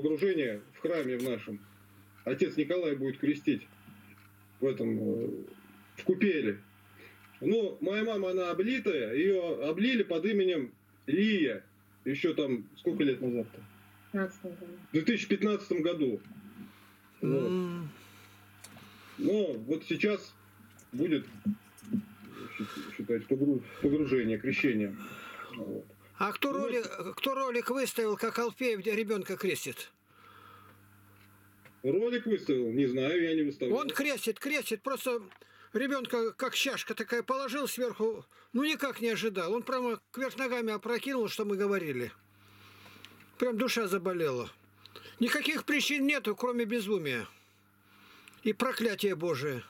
погружение в храме в нашем. Отец Николай будет крестить в этом, э, в купеле. Ну, моя мама, она облитая, ее облили под именем Лия. Еще там, сколько лет назад-то? В 2015 году. Вот. Но вот сейчас будет считать погружение, крещение. Вот. А кто, ну, ролик, кто ролик выставил, как Алфеев ребенка крестит? Ролик выставил? Не знаю, я не выставлял. Он крестит, крестит, просто ребенка как чашка такая положил сверху, ну никак не ожидал. Он прямо кверх ногами опрокинул, что мы говорили. Прям душа заболела. Никаких причин нету, кроме безумия и проклятия Божие.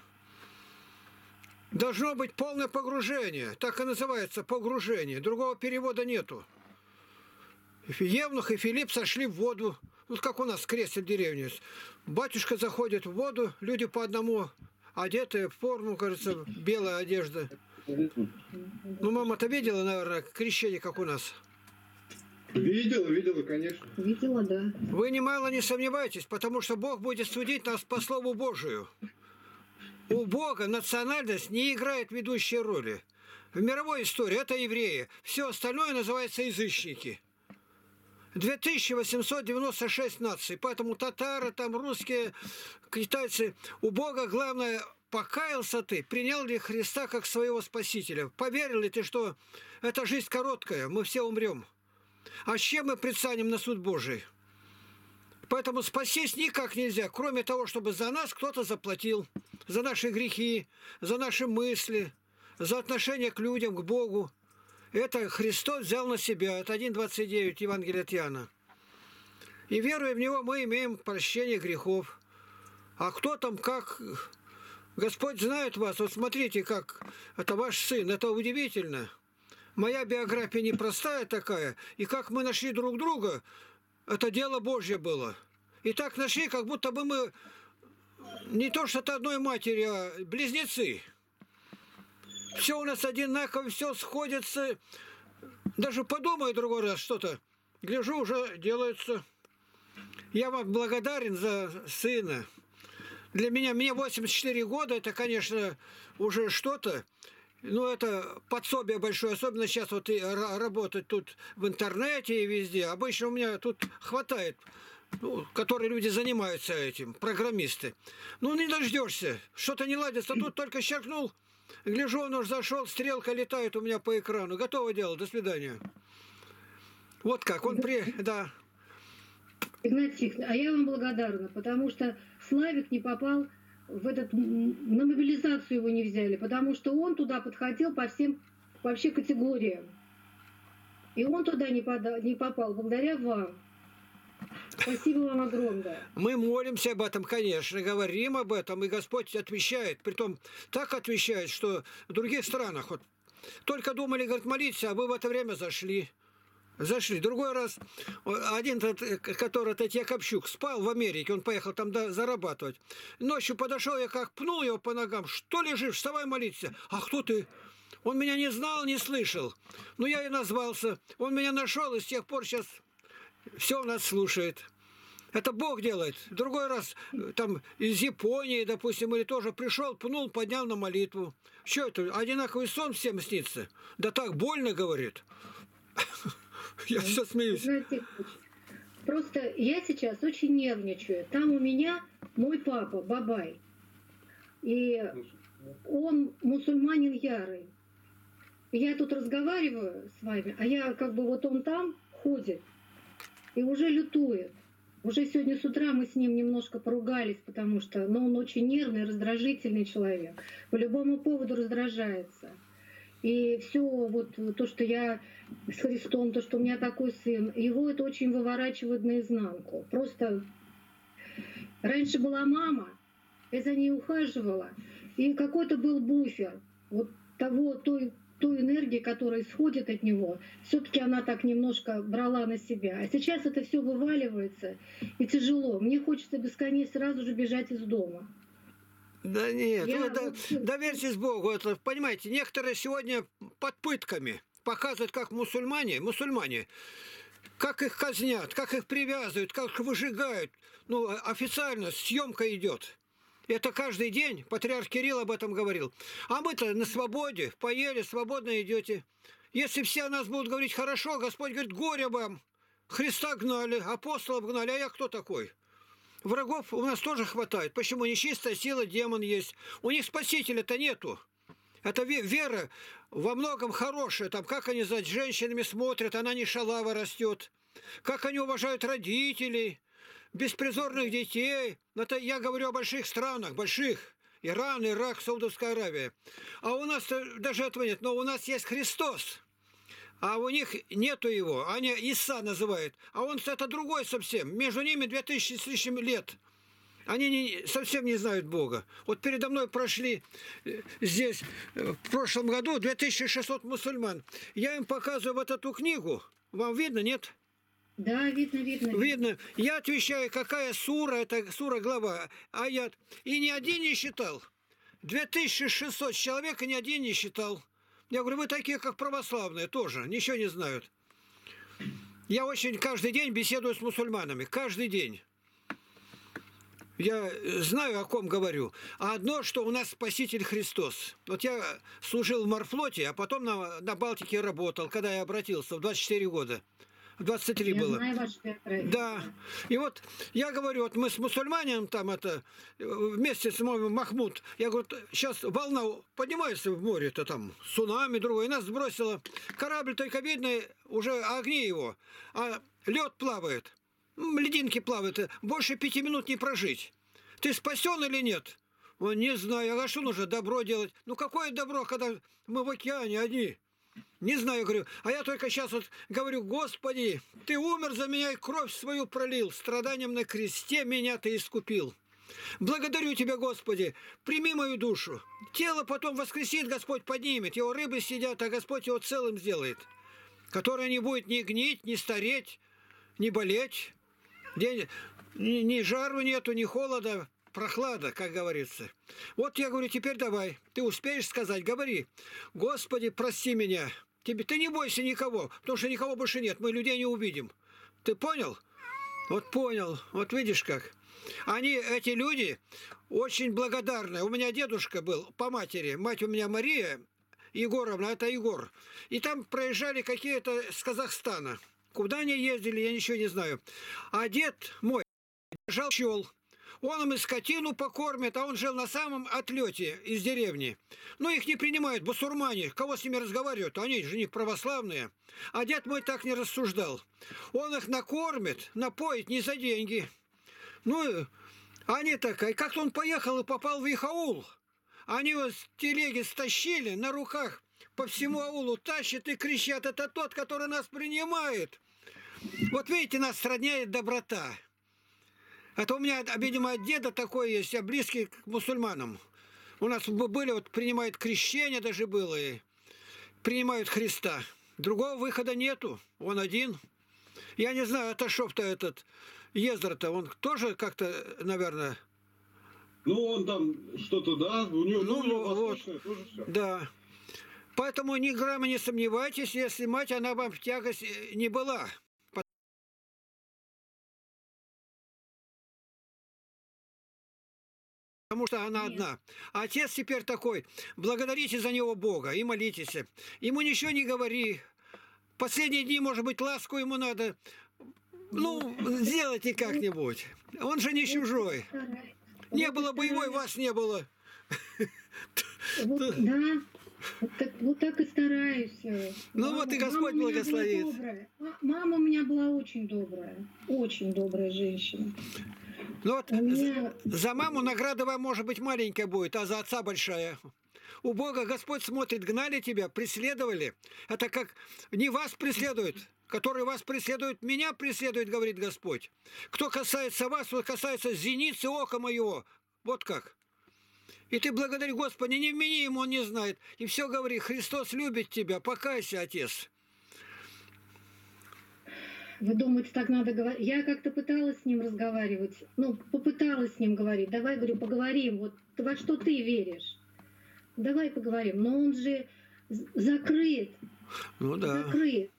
Должно быть полное погружение. Так и называется погружение. Другого перевода нету. Евнух и Филипп сошли в воду. Вот как у нас крестят деревню. Батюшка заходит в воду, люди по одному одетые в форму, кажется, белая одежда. Ну, мама-то видела, наверное, крещение, как у нас? Видела, видела, конечно. Видела, да. Вы немало не сомневайтесь, потому что Бог будет судить нас по Слову Божию. У Бога национальность не играет ведущей роли. В мировой истории это евреи. Все остальное называется язычники. 2896 наций, поэтому татары, там русские, китайцы. У Бога главное, покаялся ты, принял ли Христа как своего Спасителя? Поверил ли ты, что эта жизнь короткая, мы все умрем? А с чем мы предстанем на суд Божий? Поэтому спастись никак нельзя, кроме того, чтобы за нас кто-то заплатил, за наши грехи, за наши мысли, за отношение к людям, к Богу. Это Христос взял на себя. Это 1.29 Евангелия от Иоанна. И веруя в Него, мы имеем прощение грехов. А кто там, как... Господь знает вас. Вот смотрите, как это ваш сын. Это удивительно. Моя биография непростая такая. И как мы нашли друг друга, это дело Божье было. И так нашли, как будто бы мы не то что от одной матери, а близнецы. Все у нас одинаково, все сходится. Даже подумаю другой раз что-то. Гляжу, уже делается. Я вам благодарен за сына. Для меня, мне 84 года, это, конечно, уже что-то. Ну, это подсобие большое, особенно сейчас вот и работать тут в интернете и везде. Обычно у меня тут хватает, ну, которые люди занимаются этим, программисты. Ну, не дождешься, что-то не ладится. Тут только щелкнул, гляжу, он уже зашел, стрелка летает у меня по экрану. Готово дело, до свидания. Вот как, он при... Да. Игнатий а я вам благодарна, потому что Славик не попал в этот, на мобилизацию его не взяли, потому что он туда подходил по всем вообще категориям. И он туда не, пода, не попал, благодаря вам. Спасибо вам огромное. Мы молимся об этом, конечно, говорим об этом, и Господь отвечает. Притом так отвечает, что в других странах вот только думали, говорит, молиться, а вы в это время зашли. Зашли. Другой раз, один, который Татья Копчук, спал в Америке, он поехал там зарабатывать. Ночью подошел, я как пнул его по ногам. Что лежишь? Вставай молиться. А кто ты? Он меня не знал, не слышал. Ну, я и назвался. Он меня нашел, и с тех пор сейчас все нас слушает. Это Бог делает. Другой раз там из Японии, допустим, или тоже пришел, пнул, поднял на молитву. Что это? Одинаковый сон всем снится. Да так больно, говорит. Я все смеюсь. просто я сейчас очень нервничаю. Там у меня мой папа, Бабай. И он мусульманин ярый. Я тут разговариваю с вами, а я как бы вот он там ходит и уже лютует. Уже сегодня с утра мы с ним немножко поругались, потому что ну, он очень нервный, раздражительный человек. По любому поводу раздражается. И все вот то, что я с Христом, то, что у меня такой сын, его это очень выворачивает наизнанку. Просто раньше была мама, я за ней ухаживала, и какой-то был буфер вот того, той, той энергии, которая исходит от него, все-таки она так немножко брала на себя. А сейчас это все вываливается и тяжело. Мне хочется бесконечно сразу же бежать из дома. Да нет, Я... вы до, доверьтесь Богу. Это, понимаете, некоторые сегодня под пытками показывают, как мусульмане, мусульмане как их казнят, как их привязывают, как их выжигают. Ну, официально съемка идет. Это каждый день. Патриарх Кирилл об этом говорил. А мы-то на свободе, поели, свободно идете. Если все о нас будут говорить хорошо, Господь говорит, горе вам. Христа гнали, апостолов гнали, а я кто такой? Врагов у нас тоже хватает. Почему? Нечистая сила, демон есть. У них спасителя-то нету. Это вера во многом хорошая. Там, как они за женщинами смотрят, она не шалава растет. Как они уважают родителей, беспризорных детей. Это я говорю о больших странах, больших. Иран, Ирак, Саудовская Аравия. А у нас даже этого нет. Но у нас есть Христос. А у них нету его. Они Иса называют. А он это другой совсем. Между ними 2000 с лишним лет. Они не, совсем не знают Бога. Вот передо мной прошли э, здесь э, в прошлом году 2600 мусульман. Я им показываю вот эту книгу. Вам видно, нет? Да, видно, видно. Видно. Я отвечаю, какая сура, это сура глава, аят. И ни один не считал. 2600 человек, и ни один не считал. Я говорю, вы такие, как православные, тоже, ничего не знают. Я очень каждый день беседую с мусульманами, каждый день. Я знаю, о ком говорю. А одно, что у нас Спаситель Христос. Вот я служил в морфлоте, а потом на, на Балтике работал, когда я обратился в 24 года. 23 я было. Знаю ваш да. И вот я говорю, вот мы с мусульманином там это, вместе с моим Махмуд, я говорю, сейчас волна поднимается в море, это там цунами другое, и нас сбросило. Корабль только видно, уже огни его, а лед плавает лединки плавают, больше пяти минут не прожить. Ты спасен или нет? Он не знаю, а что нужно добро делать? Ну какое добро, когда мы в океане одни? Не знаю, говорю. А я только сейчас вот говорю, Господи, Ты умер за меня и кровь свою пролил, страданием на кресте меня Ты искупил. Благодарю Тебя, Господи, прими мою душу. Тело потом воскресит, Господь поднимет. Его рыбы сидят, а Господь его целым сделает. Которое не будет ни гнить, ни стареть, ни болеть. День, ни, ни жару нету, ни холода, прохлада, как говорится. Вот я говорю, теперь давай, ты успеешь сказать, говори. Господи, прости меня. Тебе, ты не бойся никого, потому что никого больше нет, мы людей не увидим. Ты понял? Вот понял, вот видишь как. Они, эти люди, очень благодарны. У меня дедушка был по матери, мать у меня Мария Егоровна, это Егор. И там проезжали какие-то с Казахстана. Куда они ездили, я ничего не знаю. А дед мой держал пчел. Он им и скотину покормит, а он жил на самом отлете из деревни. Ну, их не принимают, басурмане. Кого с ними разговаривают? Они же не православные. А дед мой так не рассуждал. Он их накормит, напоит не за деньги. Ну, они такая, как-то он поехал и попал в их аул. Они с телеги стащили на руках по всему аулу тащат и кричат, это тот, который нас принимает. Вот видите, нас сродняет доброта. Это у меня, видимо, от деда такой есть, я близкий к мусульманам. У нас были, вот принимают крещение даже было, и принимают Христа. Другого выхода нету, он один. Я не знаю, это шов-то этот, Езра-то, он тоже как-то, наверное... Ну, он там что-то, да, у него, ну, у него вот, тоже все. Да. Поэтому ни грамма не сомневайтесь, если мать, она вам в тягость э, не была. Потому что она Нет. одна. А отец теперь такой. Благодарите за него Бога и молитесь. Ему ничего не говори. Последние дни, может быть, ласку ему надо. Ну, сделайте как-нибудь. Он же не чужой. Не было бы его, и вас не было. Вот, да, вот так, вот так и стараюсь. Ну вот и Господь мама благословит. Мама у меня была очень добрая, очень добрая женщина. Ну вот У меня За маму награда вам, может быть, маленькая будет, а за отца большая. У Бога Господь смотрит, гнали тебя, преследовали. Это как не вас преследуют, которые вас преследуют, меня преследует, говорит Господь. Кто касается вас, то касается зеницы ока моего. Вот как. И ты благодари Господи, не вмени ему, он не знает. И все говори, Христос любит тебя, покайся, Отец. Вы думаете, так надо говорить? Я как-то пыталась с ним разговаривать. Ну, попыталась с ним говорить. Давай, говорю, поговорим. Вот во что ты веришь? Давай поговорим. Но он же закрыт. Ну да. Закрыт.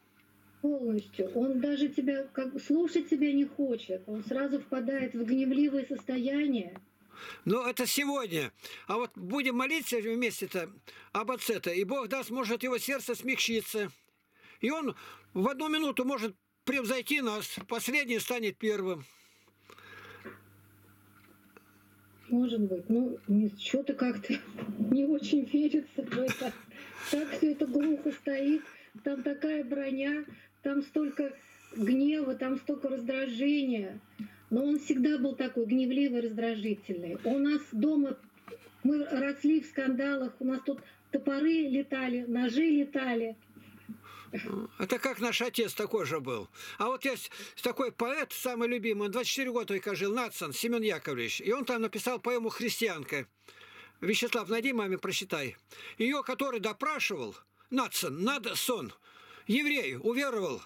Полностью. Он даже тебя, как слушать тебя не хочет. Он сразу впадает в гневливое состояние. Но это сегодня. А вот будем молиться вместе-то об отце-то, и Бог даст, может его сердце смягчиться. И он в одну минуту может превзойти нас. Последний станет первым. Может быть. Ну, что-то как-то не очень верится в это. Так все это глухо стоит. Там такая броня, там столько гнева, там столько раздражения. Но он всегда был такой гневливый, раздражительный. У нас дома мы росли в скандалах, у нас тут топоры летали, ножи летали. Это как наш отец такой же был. А вот есть такой поэт, самый любимый, он 24 года только жил, Нацин, Семен Яковлевич. И он там написал поэму «Христианка». Вячеслав, найди маме, прочитай. Ее, который допрашивал, Нацин, над сон, еврей, уверовал,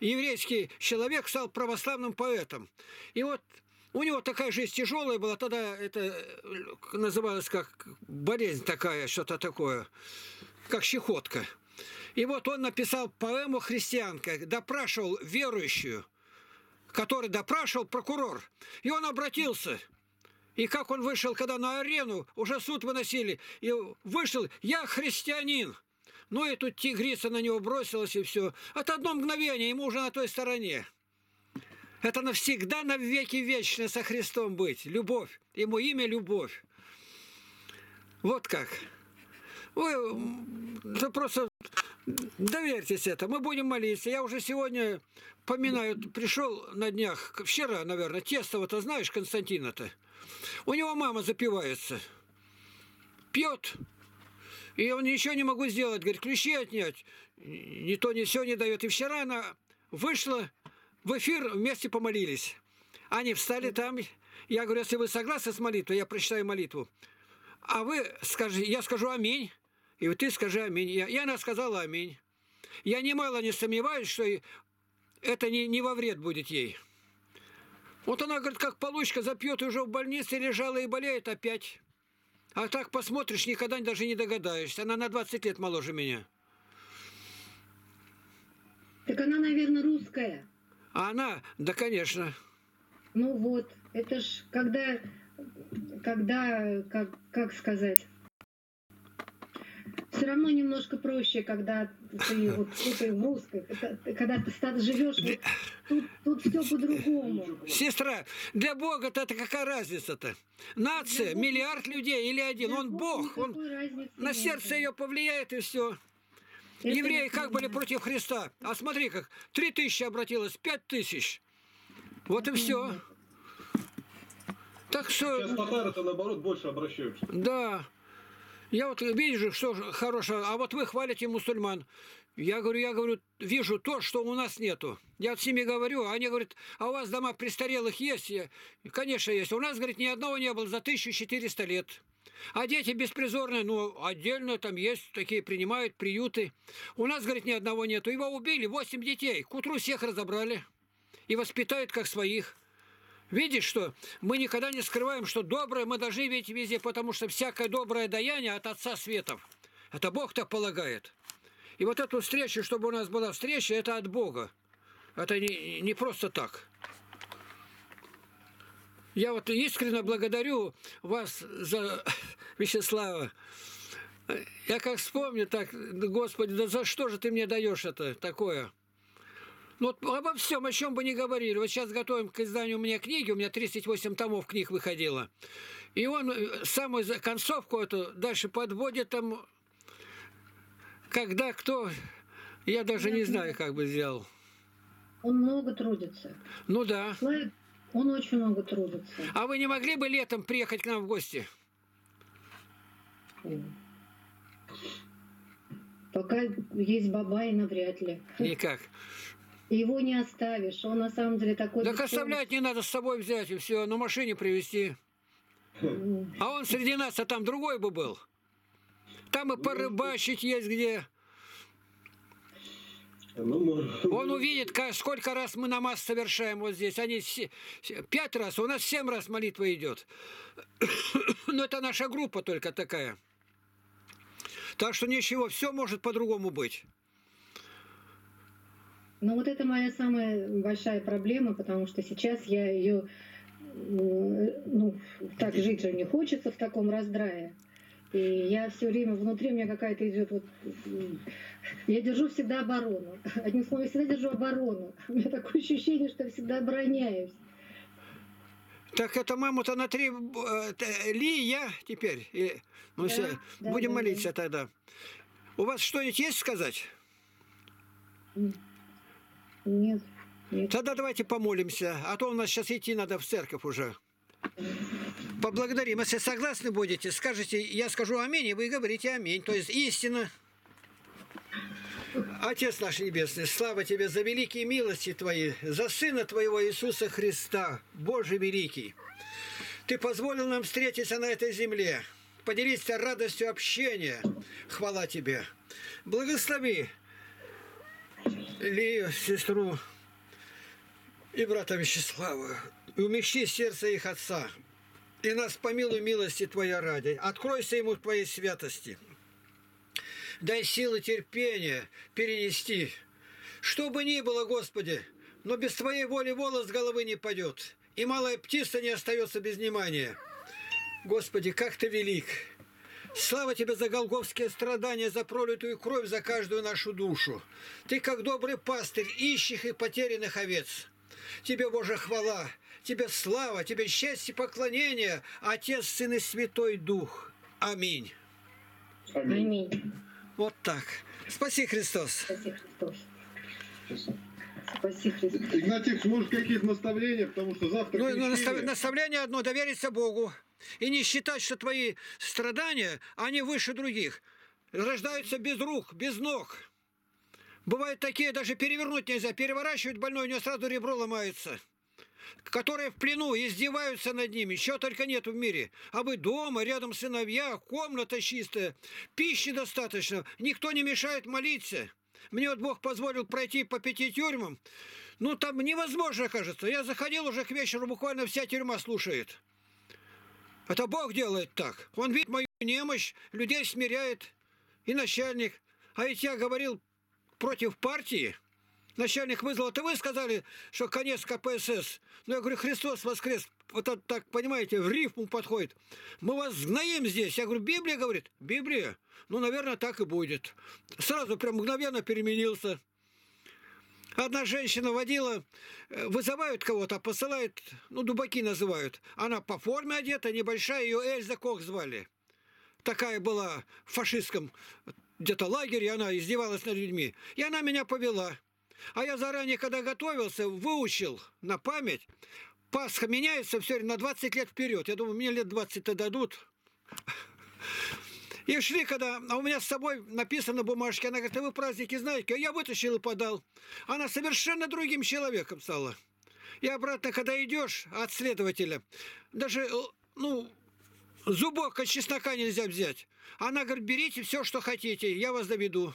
еврейский человек стал православным поэтом. И вот у него такая жизнь тяжелая была, тогда это э, называлось как болезнь такая, что-то такое, как щекотка. И вот он написал поэму «Христианка», допрашивал верующую, который допрашивал прокурор. И он обратился. И как он вышел, когда на арену уже суд выносили, и вышел «Я христианин». Ну и тут тигрица на него бросилась, и все. От одно мгновение ему уже на той стороне. Это навсегда, на веки вечно со Христом быть. Любовь. Ему имя – любовь. Вот как. Вы это просто доверьтесь это. Мы будем молиться. Я уже сегодня поминаю, пришел на днях, вчера, наверное, Тестова-то знаешь, Константина-то? У него мама запивается. Пьет, и он ничего не могу сделать. Говорит, ключи отнять. Ни то, ни все не дает. И вчера она вышла в эфир, вместе помолились. Они встали там. Я говорю, если вы согласны с молитвой, я прочитаю молитву. А вы скажите, я скажу аминь. И вот ты скажи аминь. И она сказала аминь. Я немало не сомневаюсь, что это не, не во вред будет ей. Вот она, говорит, как получка запьет, уже в больнице лежала и болеет опять. А так посмотришь, никогда даже не догадаешься. Она на 20 лет моложе меня. Так она, наверное, русская. А она, да, конечно. Ну вот, это ж когда, когда, как, как сказать, все равно немножко проще, когда ты вот ты в русской, когда ты живешь, вот, тут, тут все по-другому. Сестра, для Бога -то это какая разница-то? Нация, Бога... миллиард людей или один, для он Бог, он на сердце ее повлияет и все. Это Евреи как были против Христа? А смотри как, три тысячи обратилось, пять тысяч. Вот и все. Так что... Сейчас татары-то наоборот больше обращаются. Да. Я вот вижу, что хорошего, а вот вы хвалите мусульман. Я говорю, я говорю, вижу то, что у нас нету. Я с ними говорю, а они говорят, а у вас дома престарелых есть? Я, Конечно, есть. У нас, говорит, ни одного не было за 1400 лет. А дети беспризорные, ну, отдельно там есть, такие принимают, приюты. У нас, говорит, ни одного нету. Его убили, 8 детей. К утру всех разобрали. И воспитают как своих. Видишь, что мы никогда не скрываем, что доброе мы должны видеть везде, потому что всякое доброе даяние от Отца Светов. Это Бог так полагает. И вот эту встречу, чтобы у нас была встреча, это от Бога. Это не, не просто так. Я вот искренне благодарю вас за Вячеслава. Я как вспомню, так, Господи, да за что же ты мне даешь это такое? Ну, вот обо всем, о чем бы ни говорили. Вот сейчас готовим к изданию у меня книги, у меня 38 томов книг выходило. И он э, самую концовку эту дальше подводит там, когда кто, я даже не знаю, как бы сделал. Он много трудится. Ну да. Он очень много трудится. А вы не могли бы летом приехать к нам в гости? Пока есть бабай, навряд ли. Никак. Его не оставишь. Он на самом деле такой... Так оставлять не надо с собой взять и все, на машине привезти. А он среди нас, а там другой бы был. Там и порыбачить есть где. Он увидит, сколько раз мы намаз совершаем вот здесь. Они пять раз, у нас семь раз молитва идет. Но это наша группа только такая. Так что ничего, все может по-другому быть. Ну вот это моя самая большая проблема, потому что сейчас я ее, ну, так жить же не хочется в таком раздрае. И я все время внутри у меня какая-то идет вот... Я держу всегда оборону. Одним словом, я всегда держу оборону. У меня такое ощущение, что я всегда обороняюсь. Так это маму-то на три э, ли я теперь? И, ну, Да, все, да, будем да, молиться тогда. У вас что-нибудь есть сказать? Нет, нет. Тогда давайте помолимся, а то у нас сейчас идти надо в церковь уже. Поблагодарим. Если согласны будете, скажете, я скажу аминь, и вы говорите аминь. То есть истина. Отец наш Небесный, слава Тебе за великие милости Твои, за Сына Твоего Иисуса Христа, Боже великий. Ты позволил нам встретиться на этой земле, поделиться радостью общения. Хвала Тебе. Благослови Лию, сестру и брата Вячеслава, умягчи сердце их отца, и нас помилуй милости Твоя ради. Откройся ему Твоей святости. Дай силы терпения перенести. Что бы ни было, Господи, но без Твоей воли волос с головы не падет, и малая птица не остается без внимания. Господи, как Ты велик! Слава Тебе за голговские страдания, за пролитую кровь, за каждую нашу душу. Ты, как добрый пастырь, ищих и потерянных овец. Тебе, Боже, хвала, Тебе слава, Тебе счастье, поклонение, Отец, Сын и Святой Дух. Аминь. Аминь. Вот так. Спаси Христос. Спаси Христос. Спаси Христос. Игнатьевич, может, какие-то наставления, потому что завтра Ну, крещение. наставление одно – довериться Богу. И не считать, что твои страдания, они выше других. Рождаются без рук, без ног. Бывают такие, даже перевернуть нельзя. Переворачивают больной, у него сразу ребро ломается. Которые в плену, издеваются над ними. Чего только нет в мире. А вы дома, рядом сыновья, комната чистая, пищи достаточно. Никто не мешает молиться. Мне вот Бог позволил пройти по пяти тюрьмам. Ну, там невозможно, кажется. Я заходил уже к вечеру, буквально вся тюрьма слушает. Это Бог делает так. Он видит мою немощь, людей смиряет. И начальник. А ведь я говорил против партии. Начальник вызвал, это вы сказали, что конец КПСС. Ну, я говорю, Христос воскрес. Вот так, понимаете, в рифму подходит. Мы вас знаем здесь. Я говорю, Библия говорит? Библия? Ну, наверное, так и будет. Сразу прям мгновенно переменился. Одна женщина водила, э, вызывают кого-то, а посылают, ну, дубаки называют. Она по форме одета, небольшая, ее Эльза Кох звали. Такая была в фашистском где-то лагере, она издевалась над людьми. И она меня повела. А я заранее, когда готовился, выучил на память. Пасха меняется все время на 20 лет вперед. Я думаю, мне лет 20-то дадут. И шли, когда... А у меня с собой написано на. Она говорит, а вы праздники знаете? Я вытащил и подал. Она совершенно другим человеком стала. И обратно, когда идешь от следователя, даже, э, ну, зубок от чеснока нельзя взять. Она говорит, берите все, что хотите, я вас доведу.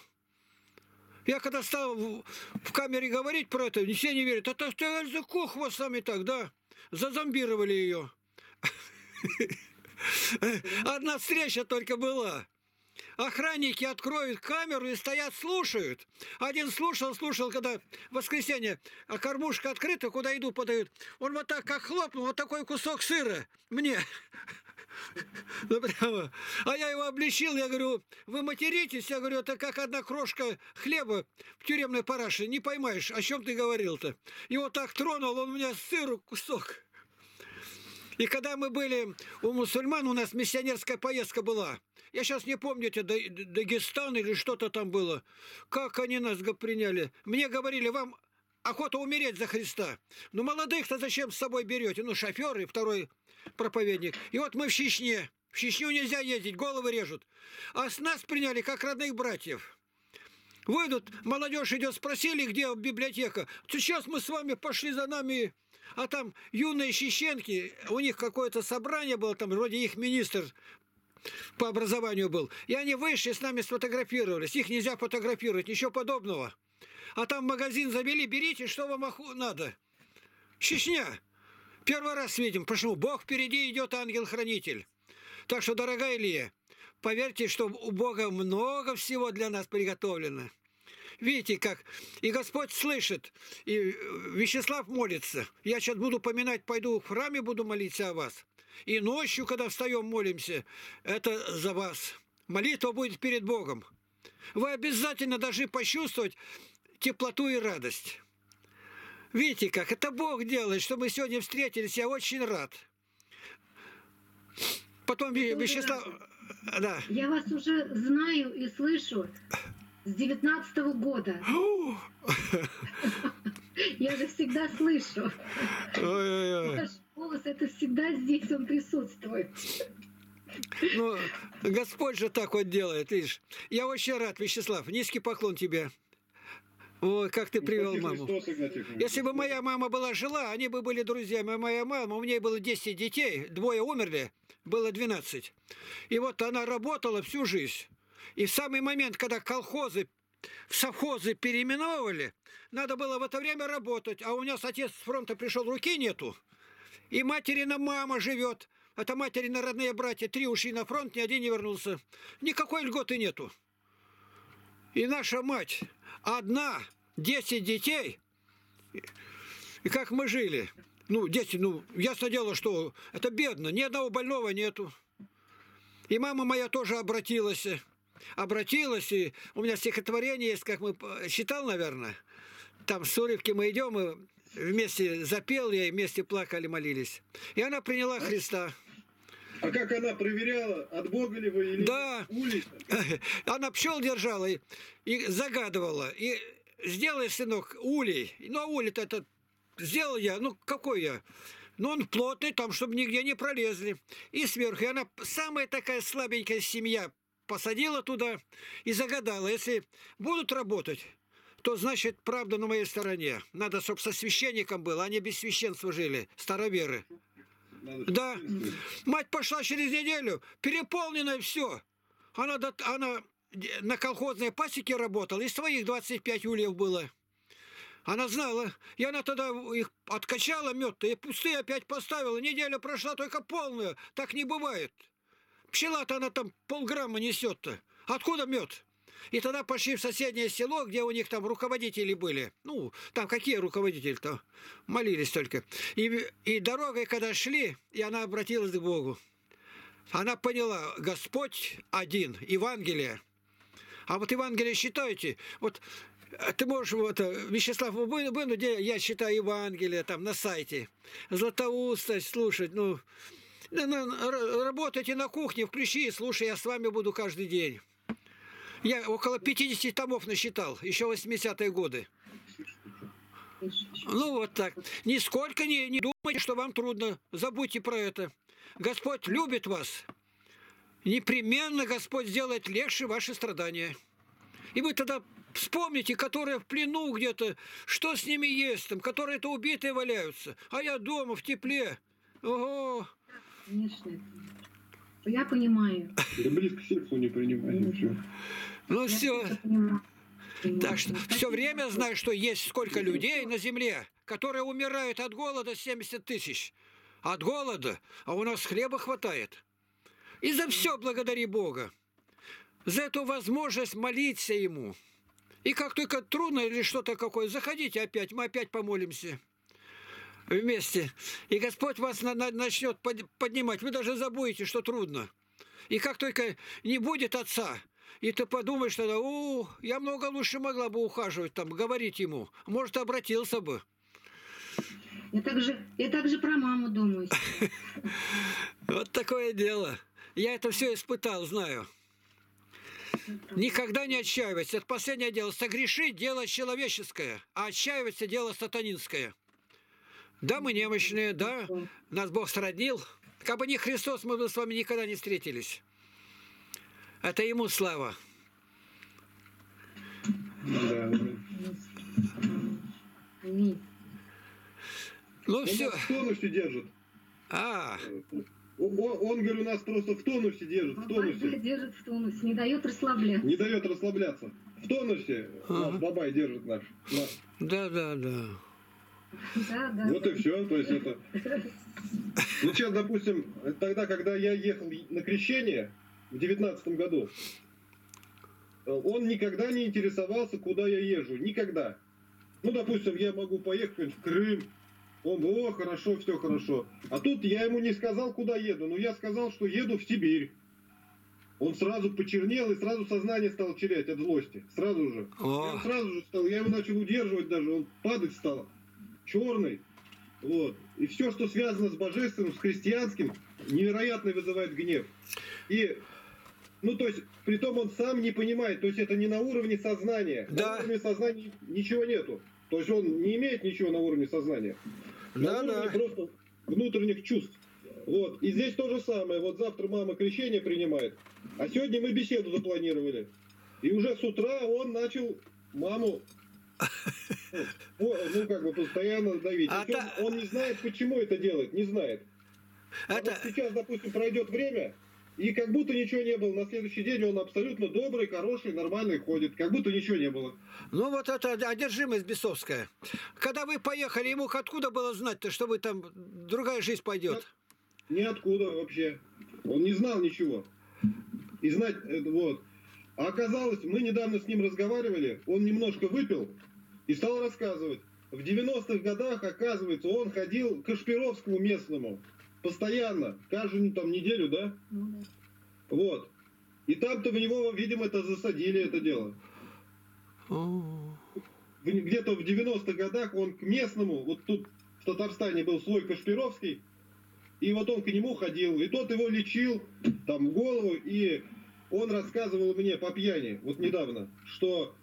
Я когда стал в, в камере говорить про это, все не верят. Это Эльза Кох вас сами так, да? Зазомбировали ее. Одна встреча только была. Охранники откроют камеру и стоят, слушают. Один слушал, слушал, когда воскресенье, а кормушка открыта, куда иду, подают. Он вот так, как хлопнул, вот такой кусок сыра мне. Ну, прямо. А я его обличил, я говорю, вы материтесь? Я говорю, это как одна крошка хлеба в тюремной параше, не поймаешь, о чем ты говорил-то. Вот так тронул, он у меня сыру кусок. И когда мы были у мусульман, у нас миссионерская поездка была. Я сейчас не помню, это Да- Дагестан или что-то там было. Как они нас приняли. Мне говорили, вам охота умереть за Христа. Ну, молодых-то зачем с собой берете? Ну, шофер и второй проповедник. И вот мы в Чечне. В Чечню нельзя ездить, головы режут. А с нас приняли как родных братьев. Выйдут, молодежь идет, спросили, где библиотека. Сейчас мы с вами пошли за нами. А там юные чеченки, у них какое-то собрание было, там вроде их министр по образованию был. И они вышли, с нами сфотографировались. Их нельзя фотографировать, ничего подобного. А там магазин завели, берите, что вам надо. Чечня. Первый раз видим. Почему? Бог впереди идет ангел-хранитель. Так что, дорогая Илья, поверьте, что у Бога много всего для нас приготовлено. Видите, как? И Господь слышит. И э, Вячеслав молится. Я сейчас буду поминать, пойду в храме, буду молиться о вас. И ночью, когда встаем, молимся, это за вас. Молитва будет перед Богом. Вы обязательно должны почувствовать теплоту и радость. Видите, как это Бог делает, что мы сегодня встретились. Я очень рад. Потом Вячеслав... Да. Я вас уже знаю и слышу с девятнадцатого года. Я же всегда слышу. Ваш голос это всегда здесь, он присутствует. Ну, Господь же так вот делает, видишь. Я очень рад, Вячеслав. Низкий поклон тебе. Ой, как ты привел маму. Если бы моя мама была жила, они бы были друзьями. А Моя мама, у нее было 10 детей, двое умерли, было 12. И вот она работала всю жизнь. И в самый момент, когда колхозы, совхозы переименовывали, надо было в это время работать. А у нас отец с фронта пришел, руки нету. И материна мама живет. Это материна родные братья. Три ушли на фронт, ни один не вернулся. Никакой льготы нету. И наша мать одна, 10 детей. И как мы жили? Ну, дети, ну, ясно дело, что это бедно. Ни одного больного нету. И мама моя тоже обратилась. Обратилась, и у меня стихотворение есть, как мы э, читал, наверное. Там с Уревки мы идем, и вместе запел я, и вместе плакали, молились. И она приняла Христа. А как она проверяла, от Бога ли вы или Да. улица? Она пчел держала и, и загадывала. И сделай, сынок, улей. Ну, а улей-то это сделал я. Ну, какой я? Ну, он плотный, там, чтобы нигде не пролезли. И сверху. И она, самая такая слабенькая семья, посадила туда и загадала. Если будут работать, то значит правда на моей стороне. Надо, чтобы со священником было, они без священства жили, староверы. Да. Мать пошла через неделю, переполнено все. Она, она на колхозной пасеке работала, и своих 25 ульев было. Она знала, и она тогда их откачала мед, и пустые опять поставила. Неделя прошла только полную, так не бывает. Пчела-то она там полграмма несет-то. Откуда мед? И тогда пошли в соседнее село, где у них там руководители были. Ну, там какие руководители-то? Молились только. И, и дорогой, когда шли, и она обратилась к Богу. Она поняла, Господь один, Евангелие. А вот Евангелие считаете, вот э, ты можешь, вот, э, Вячеслав, вы, вы, ну, где я читаю Евангелие там на сайте, Златоустость слушать, ну, работайте на кухне, включи и слушай, я с вами буду каждый день. Я около 50 томов насчитал, еще 80-е годы. Ну вот так. Нисколько не, не думайте, что вам трудно. Забудьте про это. Господь любит вас. Непременно Господь сделает легче ваши страдания. И вы тогда вспомните, которые в плену где-то, что с ними есть там, которые-то убитые валяются. А я дома, в тепле. Ого! Конечно. Я понимаю. Да близко к сердцу не принимай. Все. Ну Я все. Так что все время знаю, что есть сколько людей на земле, которые умирают от голода 70 тысяч. От голода, а у нас хлеба хватает. И за все благодари Бога. За эту возможность молиться Ему. И как только трудно или что-то какое, заходите опять, мы опять помолимся вместе. И Господь вас на- на- начнет под- поднимать. Вы даже забудете, что трудно. И как только не будет отца, и ты подумаешь тогда, о, я много лучше могла бы ухаживать, там, говорить ему. Может, обратился бы. Я также, я также про маму думаю. Вот такое дело. Я это все испытал, знаю. Никогда не отчаивайся. Это последнее дело. Согрешить – дело человеческое, а отчаиваться – дело сатанинское. Да, мы немощные, да, нас Бог сроднил. Как бы не Христос, мы бы с вами никогда не встретились. Это Ему слава. Да. Ну Он все. нас в тонусе держит. А, Он, он, говорю, нас просто в тонусе держит, в Бабай тонусе. держит в тонусе, не дает расслабляться. Не дает расслабляться. В тонусе нас Бабай держит наш. нас. да, да, да. Да, да. Вот и все. То есть это... Ну, сейчас, допустим, тогда, когда я ехал на крещение в девятнадцатом году, он никогда не интересовался, куда я езжу. Никогда. Ну, допустим, я могу поехать в Крым. Он, о, хорошо, все хорошо. А тут я ему не сказал, куда еду. Но я сказал, что еду в Сибирь. Он сразу почернел и сразу сознание стало терять от злости. Сразу же. О, Он сразу же стал, я его начал удерживать даже, он падать стал. Черный. Вот. И все, что связано с божественным, с христианским, невероятно вызывает гнев. И, ну, то есть, при том он сам не понимает, то есть это не на уровне сознания. Да. На уровне сознания ничего нету. То есть он не имеет ничего на уровне сознания. да, на уровне да. просто внутренних чувств. Вот. И здесь то же самое. Вот завтра мама крещение принимает, а сегодня мы беседу запланировали. И уже с утра он начал маму ну, ну, как бы постоянно давить. А та- Он не знает, почему это делает, не знает. А Это, вот сейчас, допустим, пройдет время, и как будто ничего не было. На следующий день он абсолютно добрый, хороший, нормальный ходит. Как будто ничего не было. ну вот это одержимость бесовская. Когда вы поехали, ему откуда было знать-то, что вы там другая жизнь пойдет? Ниоткуда вообще. Он не знал ничего. И знать, э, вот. А оказалось, мы недавно с ним разговаривали, он немножко выпил и стал рассказывать. В 90-х годах, оказывается, он ходил к Кашпировскому местному. Постоянно. Каждую там неделю, да? Ну да. Вот. И там-то в него, видимо, это засадили, это дело. Где-то в 90-х годах он к местному, вот тут в Татарстане был свой Кашпировский, и вот он к нему ходил, и тот его лечил, там, в голову, и он рассказывал мне по пьяни, вот недавно, что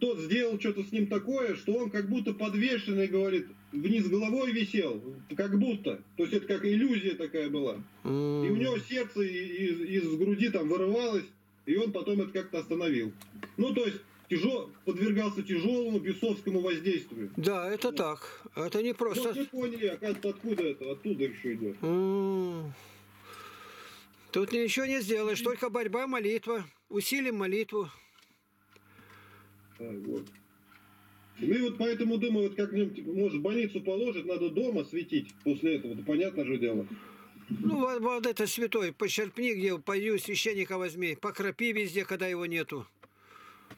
тот сделал что-то с ним такое, что он как будто подвешенный, говорит, вниз головой висел, как будто. То есть это как иллюзия такая была. И у него сердце из, из груди там вырывалось, и он потом это как-то остановил. Ну, то есть тяжел, подвергался тяжелому бесовскому воздействию. Да, это так. Это не Вот просто... вы поняли, оказывается, откуда это, оттуда еще идет. Тут ничего не сделаешь, только борьба, молитва. Усилим молитву. Вот. Ну и вот поэтому думаю, вот как-нибудь, может, в больницу положить, надо дома светить после этого, да понятно же дело. Ну, вот, вот это святой, почерпни, где пойди священника возьми, покропи везде, когда его нету.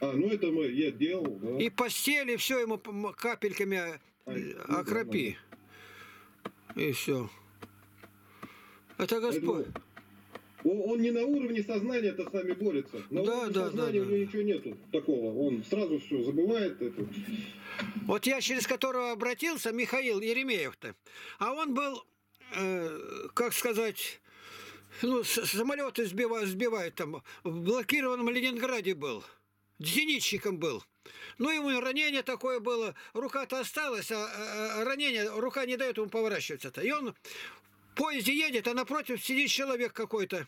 А, ну это мы, я делал, да. И постели, все ему капельками А, ну, окропи. И все. Это Господь. Поэтому Он, не на уровне сознания это с нами борется. На Да, уровне да, сознания да, у него ничего нету такого. Он сразу все забывает это. Вот я через которого обратился, Михаил Еремеев-то, а он был, э, как сказать, ну, самолеты сбивают, сбивают там, в блокированном Ленинграде был, зенитчиком был. Ну, ему ранение такое было, рука-то осталась, а, а- а ранение, рука не дает ему поворачиваться-то. И он поезде едет, а напротив сидит человек какой-то.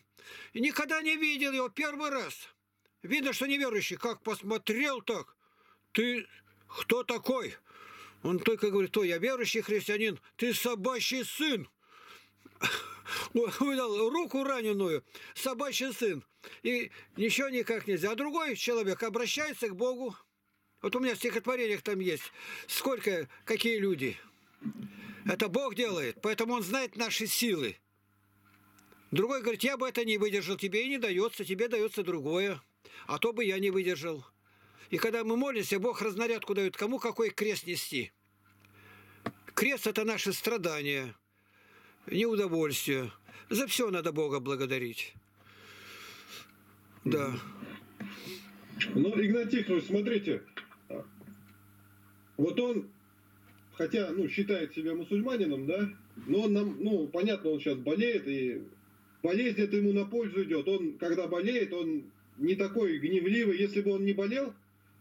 Никогда не видел его, первый раз. Видно, что неверующий, как посмотрел так. Ты кто такой? Он только говорит, то я верующий христианин, ты собачий сын. Увидел руку раненую, собачий сын. И ничего никак нельзя. А другой человек обращается к Богу. Вот у меня в стихотворениях там есть. Сколько, какие люди. Это Бог делает, поэтому Он знает наши силы. Другой говорит, я бы это не выдержал, тебе и не дается, тебе дается другое. А то бы я не выдержал. И когда мы молимся, Бог разнарядку дает, кому какой крест нести. Крест – это наше страдание, неудовольствие. За все надо Бога благодарить. Да. Ну, Игнат Тихонович, смотрите. Вот он, хотя, ну, считает себя мусульманином, да, но нам, ну, понятно, он сейчас болеет, и болезнь это ему на пользу идет. Он, когда болеет, он не такой гневливый. Если бы он не болел,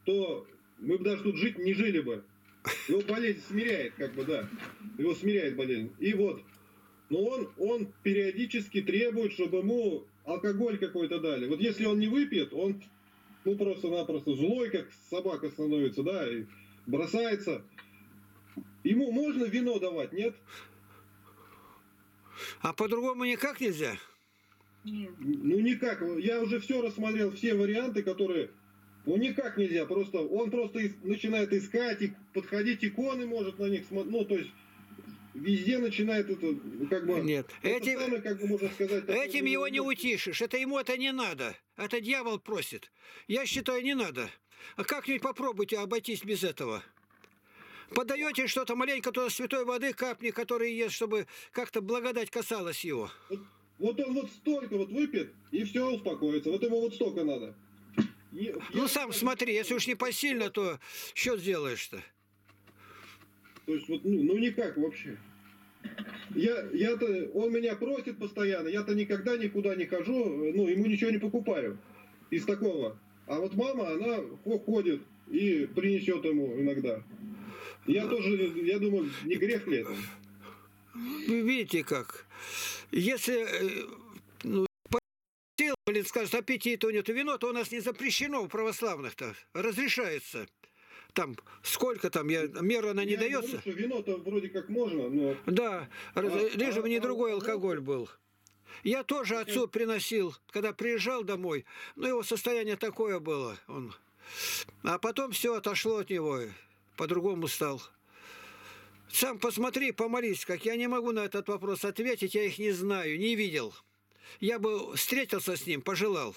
то мы бы даже тут жить не жили бы. Его болезнь смиряет, как бы, да. Его смиряет болезнь. И вот, но он, он периодически требует, чтобы ему алкоголь какой-то дали. Вот если он не выпьет, он ну просто-напросто злой, как собака становится, да, и бросается. Ему можно вино давать, нет? А по-другому никак нельзя? Нет. Ну никак. Я уже все рассмотрел, все варианты, которые... Ну никак нельзя. Просто он просто начинает искать и подходить иконы может на них смотреть. Ну то есть везде начинает это, как бы... Нет, это этим, самое, как бы можно сказать... этим его не утишишь. Это ему это не надо. Это дьявол просит. Я считаю, не надо. А как-нибудь попробуйте обойтись без этого. Подаете что-то маленько туда святой воды капни, которые есть, чтобы как-то благодать касалась его. Вот он вот столько вот выпьет, и все успокоится. Вот ему вот столько надо. И- Ну я- сам смотри, если уж не посильно, то что сделаешь-то? То есть вот, ну, ну никак вообще. Я, я-то, он меня просит постоянно, я-то никогда никуда не хожу, ну, ему ничего не покупаю из такого. А вот мама, она хо- ходит и принесет ему иногда. Я тоже, я думаю, не грех ли это? Вы видите как? Если э, ну, блин, скажет, аппетита нет, вино, то у нас не запрещено у православных-то. Разрешается. Там сколько там, я, мера она не Я дается. говорю, что вино-то вроде как можно, но Да, раз- А- лишь бы а- не а- другой а- алкоголь был. Я тоже отцу приносил, когда приезжал домой. Ну, его состояние такое было. Он... А потом все отошло от него. По-другому стал. Сам посмотри, помолись, как я не могу на этот вопрос ответить, я их не знаю, не видел. Я бы встретился с ним, пожелал.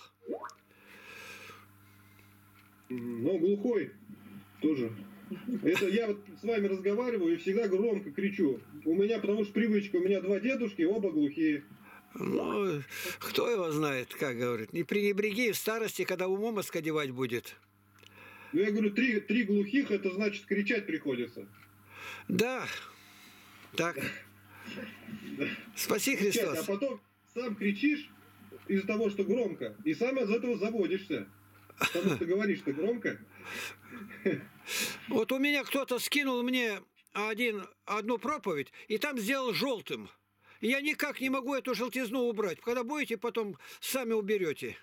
но глухой тоже. Это я вот с вами разговариваю и всегда громко кричу. У меня, потому что привычка, у меня два дедушки, оба глухие. Ну, кто его знает, как говорит. Не пренебреги в старости, когда умом оскодевать будет. Ну, я говорю, три, три глухих, это значит кричать приходится. Да, так. Спаси Христос. а потом сам кричишь из-за того, что громко, и сам из этого заводишься. Потому что говоришь-то громко. Вот у меня кто-то скинул мне один, одну проповедь, и там сделал желтым. И я никак не могу эту желтизну убрать. Когда будете, потом сами уберете.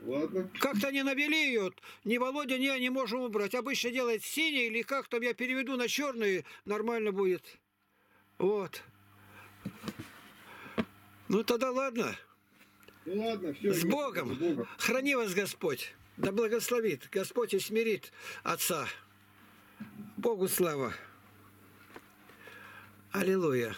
Ладно. Как-то не навели ее, ни Володя, ни я не можем убрать. Обычно делает синий, или как там я переведу на черный, нормально будет. Вот. Ну тогда ладно. Ну ладно, все. С Богом. С Богом. Храни вас Господь. Да благословит Господь и смирит Отца. Богу слава. Аллилуйя.